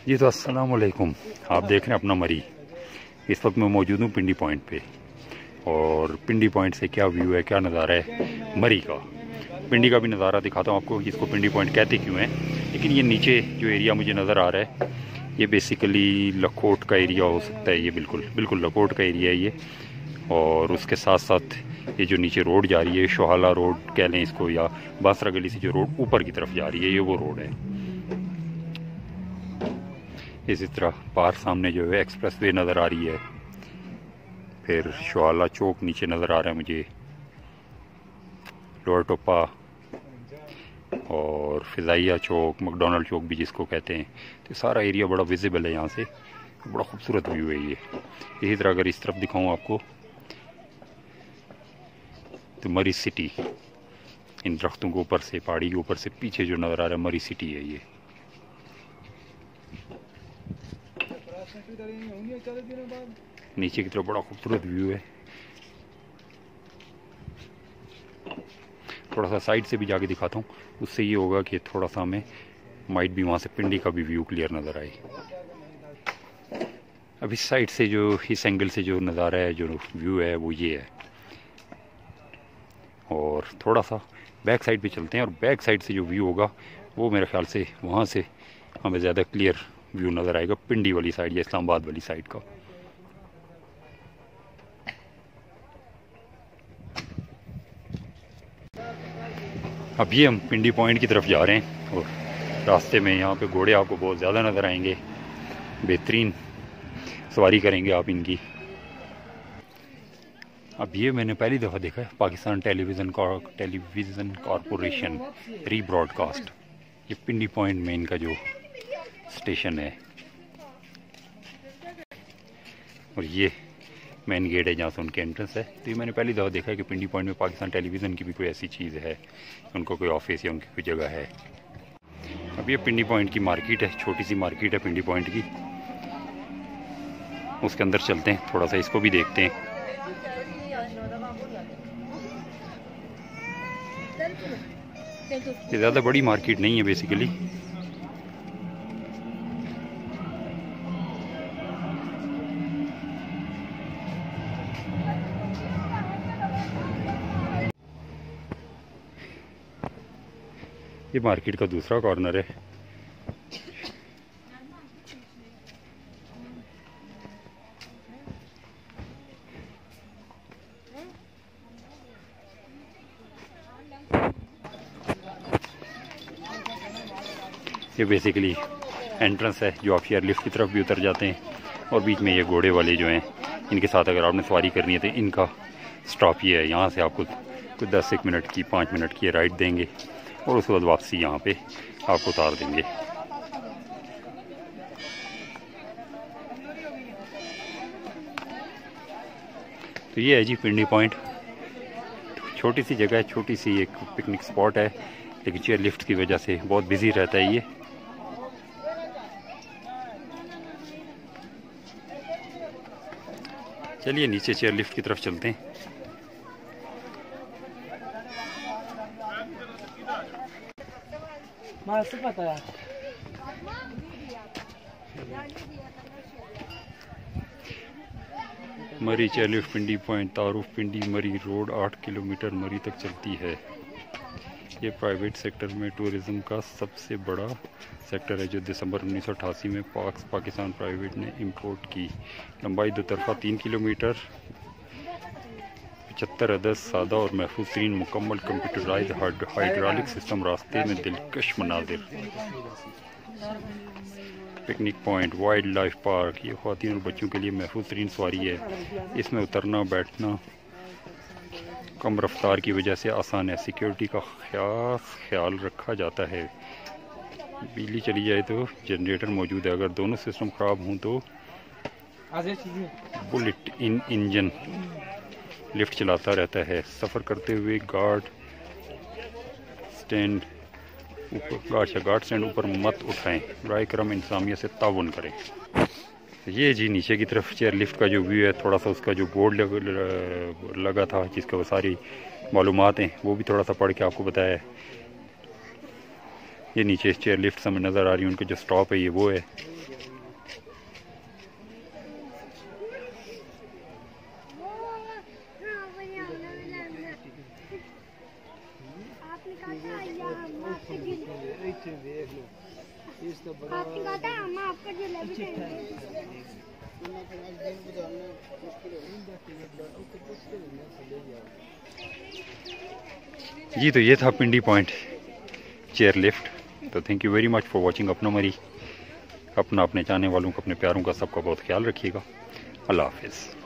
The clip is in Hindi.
जी तो अस्सलाम वालेकुम। आप देख रहे हैं अपना मरी। इस वक्त मैं मौजूद हूँ पिंडी पॉइंट पे। और पिंडी पॉइंट से क्या व्यू है, क्या नज़ारा है मरी का? पिंडी का भी नज़ारा दिखाता हूँ आपको इसको पिंडी पॉइंट कहते क्यों हैं। लेकिन ये नीचे जो एरिया मुझे नज़र आ रहा है, ये बेसिकली लखोट का एरिया हो सकता है ये, बिल्कुल। बिल्कुल लखोट का एरिया है ये। और उसके साथ साथ ये जो नीचे रोड जा रही है, शोहाला रोड कह लें इसको, या बासरा गली से जो रोड ऊपर की तरफ़ जा रही है, ये वो रोड है। इसी तरह पार सामने जो है एक्सप्रेस वे नज़र आ रही है। फिर शवाला चौक नीचे नज़र आ रहा है मुझे। लोअर टोपा और फिजाइया चौक मकडोनल्ड चौक भी जिसको कहते हैं। तो सारा एरिया बड़ा विजिबल है यहाँ से। बड़ा खूबसूरत व्यू है ये। इसी तरह अगर इस तरफ़ दिखाऊँ आपको तो मरी सिटी, इन दरख्तों के ऊपर से, पहाड़ी के ऊपर से पीछे जो नज़र आ रहा है, मरी सिटी है ये। नीचे की तरफ़ बड़ा खूबसूरत व्यू है। थोड़ा सा साइड से भी जाके दिखाता हूँ। उससे ये होगा कि थोड़ा सा हमें माइट भी वहाँ से पिंडी का भी व्यू क्लियर नज़र आए। अब इस साइड से जो, इस एंगल से जो नज़ारा है, जो व्यू है, वो ये है। और थोड़ा सा बैक साइड पे चलते हैं और बैक साइड से जो व्यू होगा, वो मेरे ख्याल से वहाँ से हमें ज़्यादा क्लियर व्यू नज़र आएगा, पिंडी वाली साइड या इस्लामाबाद वाली साइड का। अब ये हम पिंडी पॉइंट की तरफ़ जा रहे हैं और रास्ते में यहाँ पे घोड़े आपको बहुत ज़्यादा नज़र आएँगे। बेहतरीन सवारी करेंगे आप इनकी। अब ये मैंने पहली दफ़ा देखा है, Pakistan television television corporation rebroadcast ये पिंडी पॉइंट में इनका जो स्टेशन है। और ये मेन गेट है जहाँ से उनके एंट्रेंस है। तो ये मैंने पहली दफ़ा देखा है कि पिंडी पॉइंट में पाकिस्तान टेलीविज़न की भी कोई ऐसी चीज़ है। उनको कोई ऑफ़िस या उनकी कोई जगह है। अब ये पिंडी पॉइंट की मार्केट है, छोटी सी मार्केट है पिंडी पॉइंट की। उसके अंदर चलते हैं, थोड़ा सा इसको भी देखते हैं। ये ज़्यादा बड़ी मार्केट नहीं है बेसिकली ये मार्केट का दूसरा कॉर्नर है। ये बेसिकली एंट्रेंस है, जो आप शेयर लिफ्ट की तरफ़ भी उतर जाते हैं और बीच में ये घोड़े वाले जो हैं, इनके साथ अगर आपने सवारी करनी है तो इनका स्टॉप ये है। यहाँ से आपको कुछ दस एक मिनट की, पाँच मिनट की राइड देंगे। और उसके बाद वापसी यहाँ पे आपको उतार देंगे। तो ये है जी पिंडी पॉइंट। छोटी सी जगह है, छोटी सी एक पिकनिक स्पॉट है, लेकिन चेयर लिफ्ट की वजह से बहुत बिज़ी रहता है ये। चलिए नीचे चेयर लिफ्ट की तरफ़ चलते हैं। मरी चैलिफ पिंडी पॉइंट, तारुफ पिंडी मरी रोड, आठ किलोमीटर मरी तक चलती है। ये प्राइवेट सेक्टर में टूरिज़्म का सबसे बड़ा सेक्टर है, जो दिसंबर उन्नीस सौ अठासी में पाक्स पाकिस्तान प्राइवेट ने इंपोर्ट की। लंबाई दो तरफा तीन किलोमीटर पचहत्तर अदद सादा और महफूज तरीन मुकम्मल कंप्यूटराइज हाइड्रोलिक सिस्टम रास्ते में दिलकश मनाजिर। Picnic point wild life park ये खातन और बच्चों के लिए महफूज तरीन सवारी है। इसमें उतरना बैठना कम रफ्तार की वजह से आसान है। सिक्योरिटी का खास ख्याल रखा जाता है। बिजली चली जाए तो जनरेटर मौजूद है। अगर दोनों सिस्टम ख़राब हों तो बुलेट इन इंजन लिफ्ट चलाता रहता है। सफ़र करते हुए गार्ड स्टैंड ऊपर गार्ड गार्ड स्टैंड ऊपर मत उठाएँ। बर करम इंतजामिया से ताउन करें। ये जी नीचे की तरफ़ चेयर लिफ्ट का जो व्यू है थोड़ा सा उसका जो बोर्ड लग, लगा था जिसका वो सारी मालूम हैं वो भी थोड़ा सा पढ़ के आपको बताया ये नीचे चेयर लिफ्ट हमें नज़र आ रही है उनके जो स्टॉप है ये वो है। जी तो ये था पिंडी पॉइंट चेयर लिफ्ट तो thank you very much for watching अपना मरी। अपना अपने चाहने वालों को अपने प्यारों का सबका बहुत ख्याल रखिएगा। अल्लाह हाफिज़।